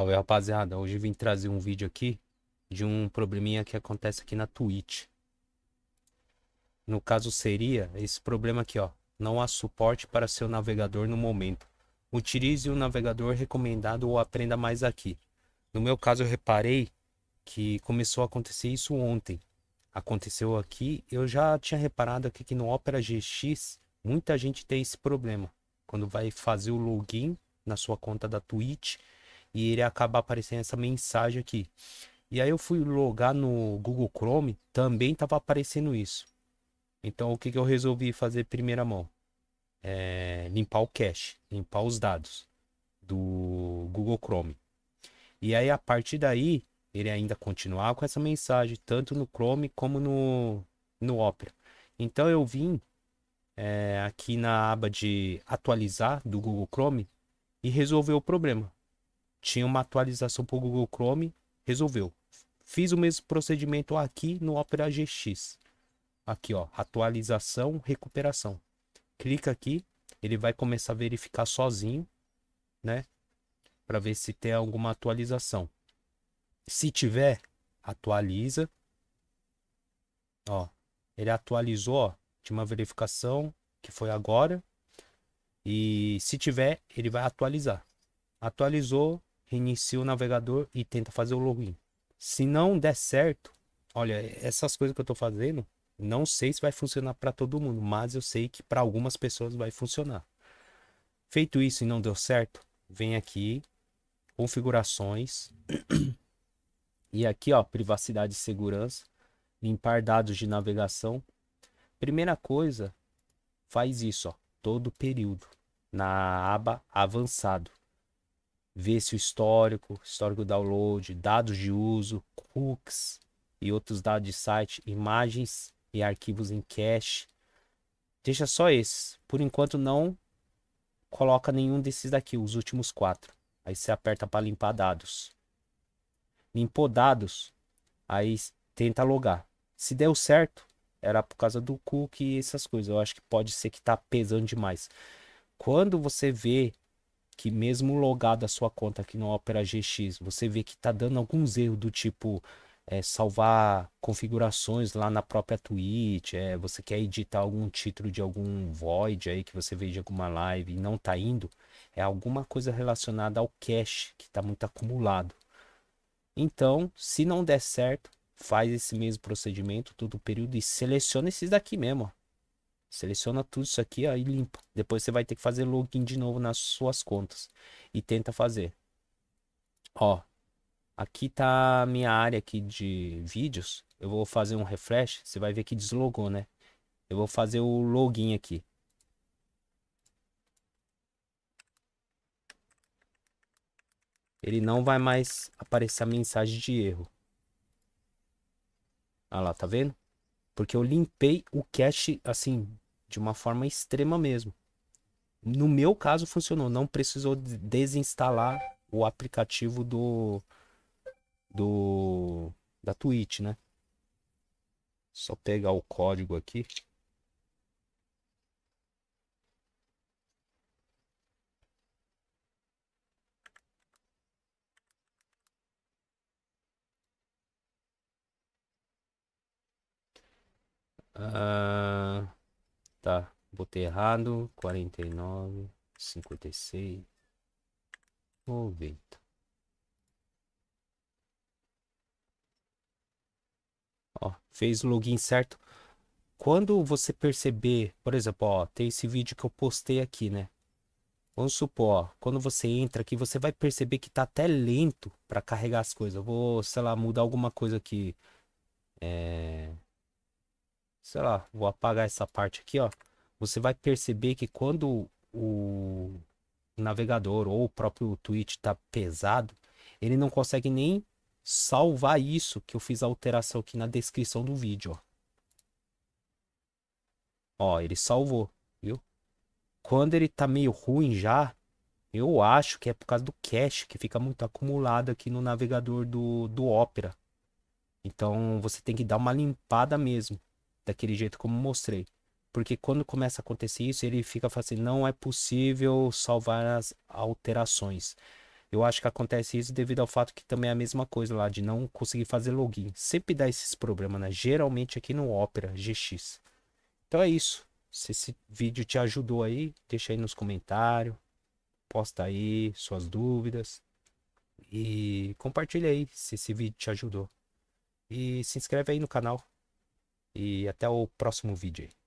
Salve rapaziada, hoje vim trazer um vídeo aqui de um probleminha que acontece aqui na Twitch. No caso seria esse problema aqui, ó. Não há suporte para seu navegador no momento. Utilize o navegador recomendado ou aprenda mais aqui. No meu caso eu reparei que começou a acontecer isso ontem. Aconteceu aqui, eu já tinha reparado aqui que no Opera GX muita gente tem esse problema. Quando vai fazer o login na sua conta da Twitch, e ele acaba aparecendo essa mensagem aqui. E aí eu fui logar no Google Chrome, também estava aparecendo isso. Então o que, que eu resolvi fazer primeira mão? É, limpar o cache, limpar os dados do Google Chrome. E aí a partir daí ele ainda continuar com essa mensagem, tanto no Chrome como no, no Opera. Então eu vim é, aqui na aba de atualizar do Google Chrome e resolver o problema tinha uma atualização para o Google Chrome, resolveu. Fiz o mesmo procedimento aqui no Opera GX. Aqui, ó, atualização, recuperação. Clica aqui, ele vai começar a verificar sozinho, né? Para ver se tem alguma atualização. Se tiver, atualiza. Ó, ele atualizou, ó, tinha uma verificação que foi agora. E se tiver, ele vai atualizar. Atualizou, reinicia o navegador e tenta fazer o login. Se não der certo, olha, essas coisas que eu estou fazendo, não sei se vai funcionar para todo mundo, mas eu sei que para algumas pessoas vai funcionar. Feito isso e não deu certo, vem aqui, configurações, e aqui, ó, privacidade e segurança, limpar dados de navegação. Primeira coisa, faz isso, ó, todo período, na aba avançado ver se o histórico, histórico download, dados de uso, cookies e outros dados de site, imagens e arquivos em cache. Deixa só esses. Por enquanto não coloca nenhum desses daqui, os últimos quatro. Aí você aperta para limpar dados. Limpou dados, aí tenta logar. Se deu certo, era por causa do cookie e essas coisas. Eu acho que pode ser que tá pesando demais. Quando você vê que mesmo logado a sua conta aqui no Opera GX, você vê que tá dando alguns erros do tipo é, salvar configurações lá na própria Twitch, é, você quer editar algum título de algum void aí que você veja de alguma live e não tá indo, é alguma coisa relacionada ao cache que tá muito acumulado. Então, se não der certo, faz esse mesmo procedimento todo o período e seleciona esses daqui mesmo, ó. Seleciona tudo isso aqui ó, e limpa. Depois você vai ter que fazer login de novo nas suas contas. E tenta fazer. Ó, aqui tá a minha área aqui de vídeos. Eu vou fazer um refresh. Você vai ver que deslogou, né? Eu vou fazer o login aqui. Ele não vai mais aparecer a mensagem de erro. Olha lá, tá vendo? Porque eu limpei o cache, assim, de uma forma extrema mesmo. No meu caso funcionou, não precisou desinstalar o aplicativo do do da Twitch, né? Só pegar o código aqui. Uh, botei errado. 49, 56, 90. Ó, fez o login certo. Quando você perceber, por exemplo, ó, tem esse vídeo que eu postei aqui, né? Vamos supor, ó, quando você entra aqui, você vai perceber que tá até lento para carregar as coisas. Eu vou, sei lá, mudar alguma coisa aqui. É sei lá, vou apagar essa parte aqui, ó. Você vai perceber que quando o navegador ou o próprio Twitch tá pesado, ele não consegue nem salvar isso que eu fiz a alteração aqui na descrição do vídeo, ó. Ó, ele salvou, viu? Quando ele tá meio ruim já, eu acho que é por causa do cache que fica muito acumulado aqui no navegador do, do Opera. Então você tem que dar uma limpada mesmo daquele jeito como mostrei. Porque quando começa a acontecer isso, ele fica falando assim, não é possível salvar as alterações. Eu acho que acontece isso devido ao fato que também é a mesma coisa lá, de não conseguir fazer login. Sempre dá esses problemas, né? Geralmente aqui no Opera GX. Então é isso. Se esse vídeo te ajudou aí, deixa aí nos comentários. Posta aí suas dúvidas. E compartilha aí se esse vídeo te ajudou. E se inscreve aí no canal. E até o próximo vídeo aí.